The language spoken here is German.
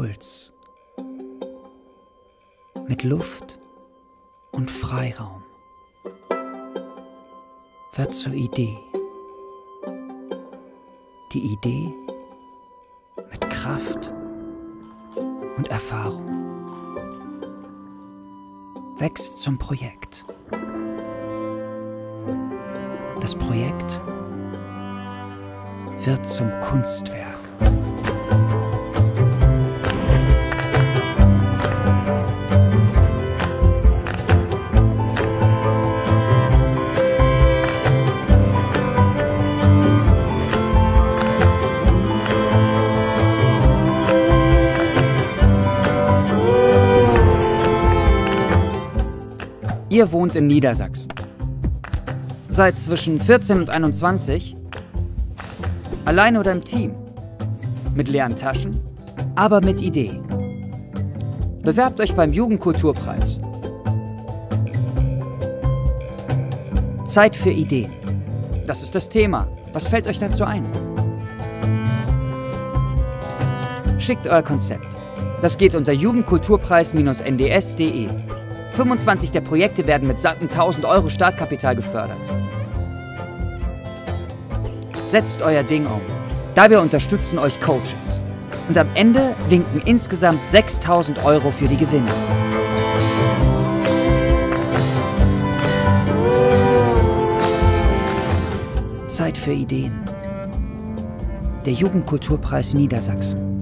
Impuls. Mit Luft und Freiraum wird zur Idee. Die Idee mit Kraft und Erfahrung wächst zum Projekt. Das Projekt wird zum Kunstwerk. Ihr wohnt in Niedersachsen. Seid zwischen 14 und 21. Allein oder im Team. Mit leeren Taschen, aber mit Idee. Bewerbt euch beim Jugendkulturpreis. Zeit für Ideen. Das ist das Thema. Was fällt euch dazu ein? Schickt euer Konzept. Das geht unter jugendkulturpreis-nds.de. 25 der Projekte werden mit satten 1000 Euro Startkapital gefördert. Setzt euer Ding um. Da wir unterstützen euch Coaches. Und am Ende winken insgesamt 6000 Euro für die Gewinner. Zeit für Ideen. Der Jugendkulturpreis Niedersachsen.